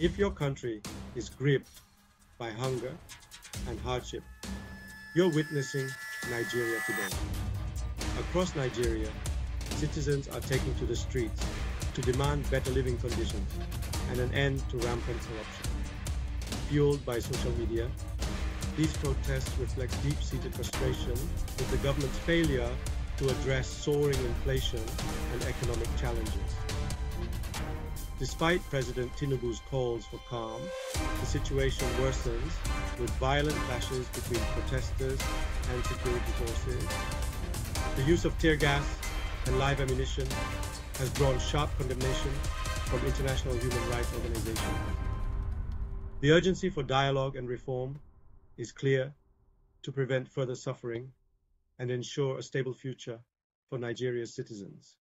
If your country is gripped by hunger and hardship, you're witnessing Nigeria today. Across Nigeria, citizens are taking to the streets to demand better living conditions and an end to rampant corruption. Fueled by social media, these protests reflect deep-seated frustration with the government's failure to address soaring inflation and economic challenges. Despite President Tinubu's calls for calm, the situation worsens with violent clashes between protesters and security forces. The use of tear gas and live ammunition has drawn sharp condemnation from international human rights organizations. The urgency for dialogue and reform is clear to prevent further suffering and ensure a stable future for Nigeria's citizens.